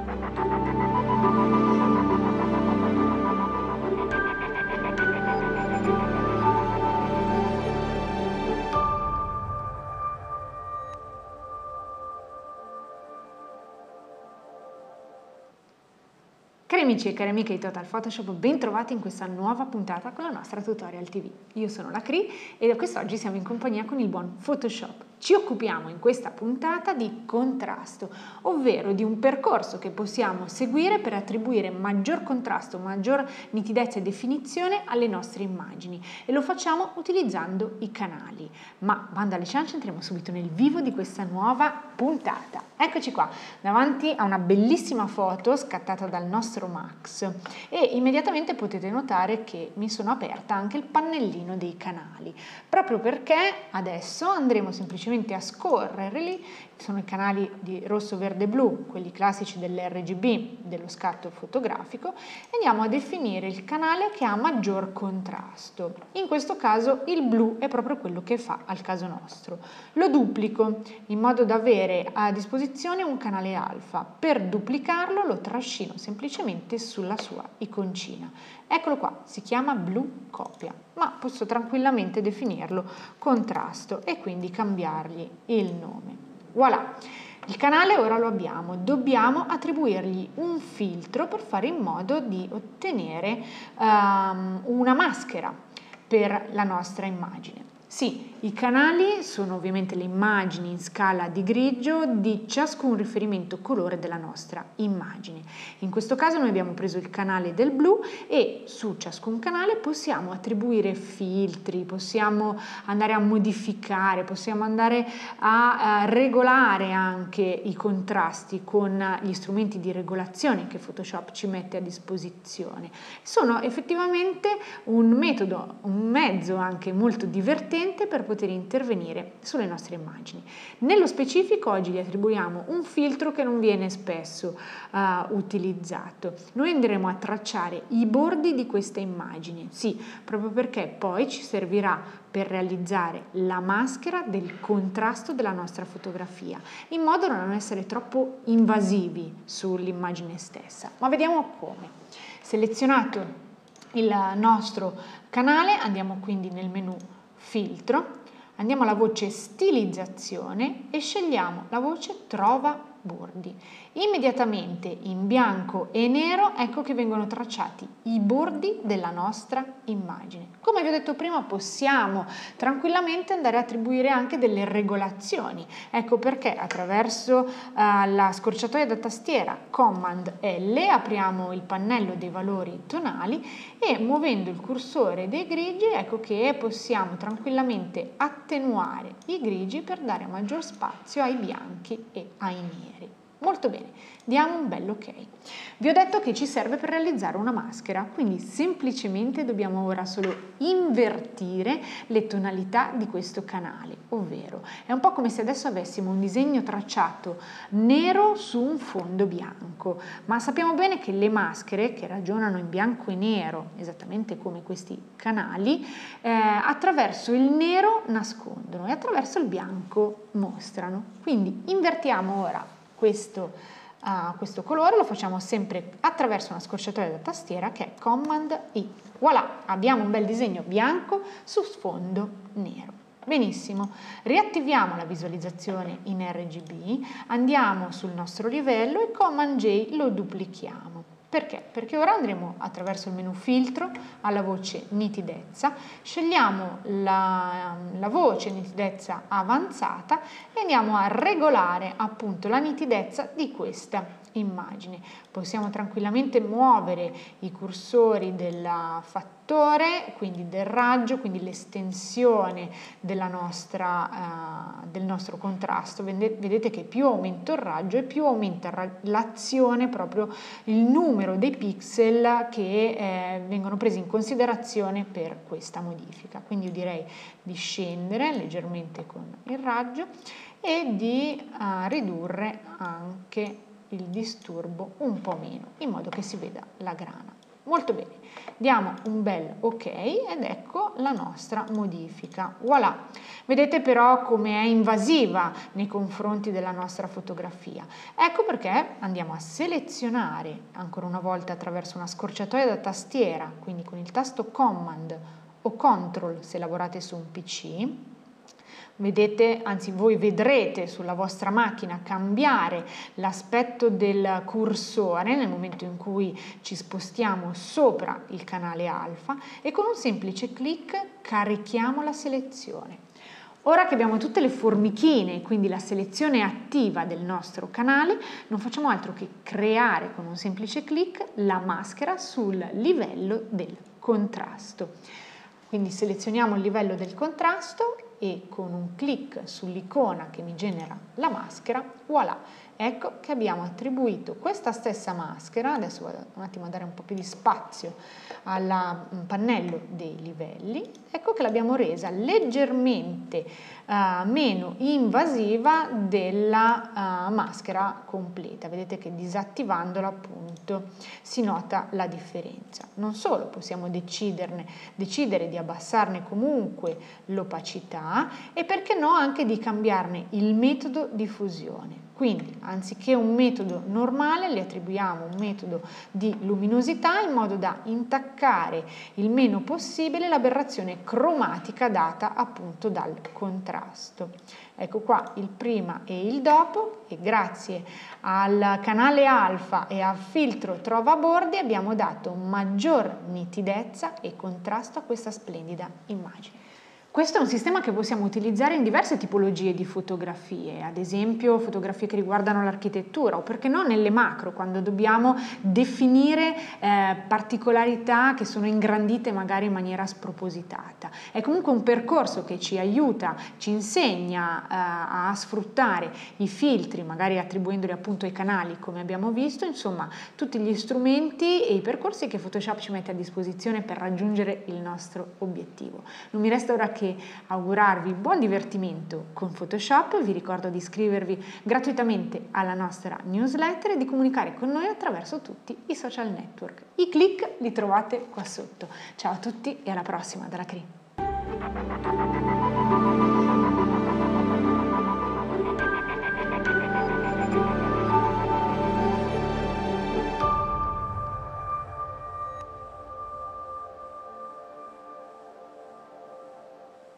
Cari amici e cari amiche di Total Photoshop, ben trovati in questa nuova puntata con la nostra Tutorial TV. Io sono la Cri e quest'oggi siamo in compagnia con il buon Photoshop. Ci occupiamo in questa puntata di contrasto, ovvero di un percorso che possiamo seguire per attribuire maggior contrasto, maggior nitidezza e definizione alle nostre immagini e lo facciamo utilizzando i canali. Ma banda alle ciance, entriamo subito nel vivo di questa nuova puntata. Eccoci qua, davanti a una bellissima foto scattata dal nostro Max e immediatamente potete notare che mi sono aperta anche il pannellino dei canali, proprio perché adesso andremo semplicemente semplicemente a scorrere lì, sono i canali di rosso, verde blu, quelli classici dell'RGB, dello scatto fotografico, e andiamo a definire il canale che ha maggior contrasto. In questo caso il blu è proprio quello che fa al caso nostro. Lo duplico in modo da avere a disposizione un canale alfa. Per duplicarlo lo trascino semplicemente sulla sua iconcina. Eccolo qua, si chiama blu copia, ma posso tranquillamente definirlo contrasto e quindi cambiargli il nome. Voilà! Il canale ora lo abbiamo, dobbiamo attribuirgli un filtro per fare in modo di ottenere um, una maschera per la nostra immagine. Sì, i canali sono ovviamente le immagini in scala di grigio di ciascun riferimento colore della nostra immagine. In questo caso noi abbiamo preso il canale del blu e su ciascun canale possiamo attribuire filtri, possiamo andare a modificare, possiamo andare a, regolare anche i contrasti con gli strumenti di regolazione che Photoshop ci mette a disposizione. Sono effettivamente un metodo, un mezzo anche molto divertente sufficiente per poter intervenire sulle nostre immagini. Nello specifico oggi gli attribuiamo un filtro che non viene spesso uh, utilizzato. Noi andremo a tracciare i bordi di questa immagine, sì, proprio perché poi ci servirà per realizzare la maschera del contrasto della nostra fotografia, in modo da non essere troppo invasivi sull'immagine stessa. Ma vediamo come. Selezionato il nostro canale, andiamo quindi nel menu filtro, andiamo alla voce stilizzazione e scegliamo la voce trova bordi. Immediatamente in bianco e nero ecco che vengono tracciati i bordi della nostra immagine. Come vi ho detto prima possiamo tranquillamente andare a attribuire anche delle regolazioni. Ecco perché attraverso uh, la scorciatoia da tastiera Command L apriamo il pannello dei valori tonali e muovendo il cursore dei grigi ecco che possiamo tranquillamente attenuare i grigi per dare maggior spazio ai bianchi e ai neri. Molto bene, diamo un bel ok. Vi ho detto che ci serve per realizzare una maschera, quindi semplicemente dobbiamo ora solo invertire le tonalità di questo canale, ovvero è un po' come se adesso avessimo un disegno tracciato nero su un fondo bianco, ma sappiamo bene che le maschere che ragionano in bianco e nero, esattamente come questi canali, eh, attraverso il nero nascondono e attraverso il bianco mostrano. Quindi invertiamo ora questo, uh, questo colore, lo facciamo sempre attraverso una scorciatoia da tastiera che è Command I. Voilà, abbiamo un bel disegno bianco su sfondo nero. Benissimo, riattiviamo la visualizzazione in RGB, andiamo sul nostro livello e Command J lo duplichiamo. Perché? Perché ora andremo attraverso il menu filtro alla voce nitidezza, scegliamo la, la, voce nitidezza avanzata e andiamo a regolare appunto la nitidezza di questa immagine. Possiamo tranquillamente muovere i cursori fattura fattore, quindi del raggio, quindi l'estensione nostra, uh, del nostro contrasto. Vedete che più aumento il raggio e più aumenta l'azione, proprio il numero dei pixel che eh, vengono presi in considerazione per questa modifica. Quindi io direi di scendere leggermente con il raggio e di uh, ridurre anche il disturbo un po' meno, in modo che si veda la grana. Molto bene, diamo un bel ok ed ecco la nostra modifica. Voilà! Vedete però come è invasiva nei confronti della nostra fotografia. Ecco perché andiamo a selezionare ancora una volta attraverso una scorciatoia da tastiera, quindi con il tasto Command o Control se lavorate su un PC, vedete, anzi voi vedrete sulla vostra macchina cambiare l'aspetto del cursore nel momento in cui ci spostiamo sopra il canale alfa e con un semplice clic carichiamo la selezione. Ora che abbiamo tutte le formichine, quindi la selezione attiva del nostro canale, non facciamo altro che creare con un semplice clic la maschera sul livello del contrasto. Quindi selezioniamo il livello del contrasto e con un clic sull'icona che mi genera la maschera, voilà, ecco che abbiamo attribuito questa stessa maschera, adesso vado un attimo a dare un po' più di spazio al pannello dei livelli, ecco che l'abbiamo resa leggermente uh, meno invasiva della uh, maschera completa, vedete che disattivandola appunto si nota la differenza. Non solo possiamo decidere di abbassarne comunque l'opacità e perché no anche di cambiarne il metodo di fusione. Quindi anziché un metodo normale le attribuiamo un metodo di luminosità in modo da intaccare il meno possibile l'aberrazione cromatica data appunto dal contrasto. Ecco qua il prima e il dopo e grazie al canale alfa e al filtro trova bordi abbiamo dato maggior nitidezza e contrasto a questa splendida immagine. Questo è un sistema che possiamo utilizzare in diverse tipologie di fotografie, ad esempio fotografie che riguardano l'architettura o perché no nelle macro, quando dobbiamo definire eh, particolarità che sono ingrandite magari in maniera spropositata. È comunque un percorso che ci aiuta, ci insegna eh, a sfruttare i filtri, magari attribuendoli appunto ai canali come abbiamo visto, insomma tutti gli strumenti e i percorsi che Photoshop ci mette a disposizione per raggiungere il nostro obiettivo. Non mi resta ora che che augurarvi buon divertimento con Photoshop, vi ricordo di iscrivervi gratuitamente alla nostra newsletter e di comunicare con noi attraverso tutti i social network. I click li trovate qua sotto. Ciao a tutti e alla prossima dalla CRI.